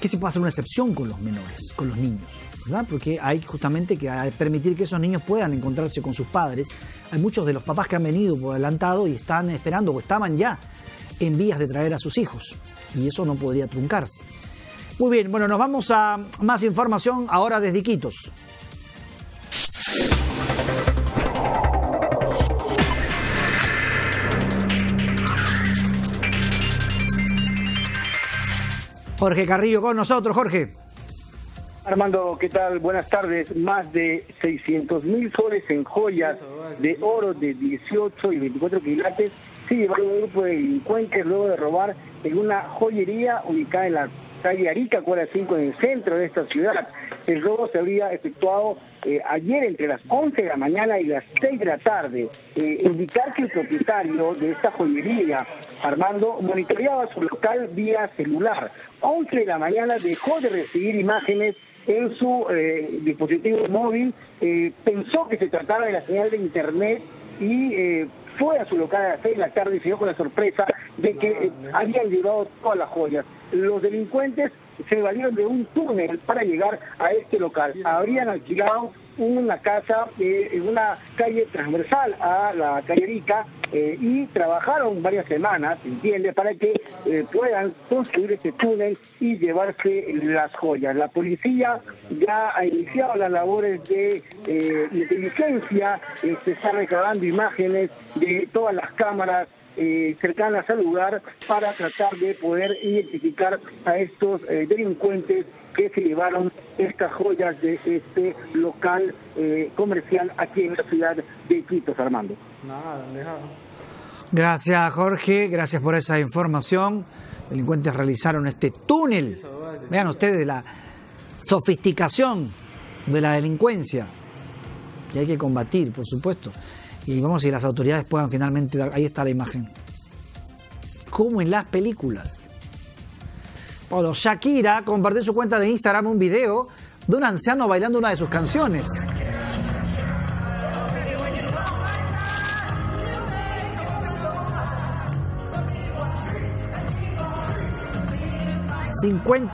que se puede hacer una excepción con los menores, con los niños, ¿verdad? Porque hay justamente que permitir que esos niños puedan encontrarse con sus padres. Hay muchos de los papás que han venido por adelantado y están esperando o estaban ya en vías de traer a sus hijos. Y eso no podría truncarse. Muy bien, bueno, nos vamos a más información ahora desde Iquitos. Jorge Carrillo con nosotros, Jorge. Armando, ¿qué tal? Buenas tardes. Más de 600 mil soles en joyas de oro de 18 y 24 quilates se llevaron un grupo de delincuentes luego de robar en una joyería ubicada en la calle Arica, cuadra 5, en el centro de esta ciudad. El robo se habría efectuado eh, ayer entre las 11 de la mañana y las 6 de la tarde. Eh, indicar que el propietario de esta joyería, Armando, monitoreaba su local vía celular. 11 de la mañana dejó de recibir imágenes en su eh, dispositivo móvil, pensó que se trataba de la señal de internet y fue a su local a las 6 de la tarde y se dio con la sorpresa de que habían llevado todas las joyas. Los delincuentes se valieron de un túnel para llegar a este local. Habrían alquilado una casa eh, en una calle transversal a la calle Rica eh, y trabajaron varias semanas, ¿entiende?, para que eh, puedan construir este túnel y llevarse las joyas. La policía ya ha iniciado las labores de inteligencia, se están recabando imágenes de todas las cámaras eh, cercanas al lugar para tratar de poder identificar a estos eh, delincuentes que se llevaron estas joyas de este local eh, comercial aquí en la ciudad de Quito, Armando. Gracias, Jorge. Gracias por esa información. Delincuentes realizaron este túnel. Vean ustedes la sofisticación de la delincuencia que hay que combatir, por supuesto. Y vamos, si las autoridades puedan finalmente dar. Ahí está la imagen. Como en las películas. Bueno, Shakira compartió en su cuenta de Instagram un video de un anciano bailando una de sus canciones. 50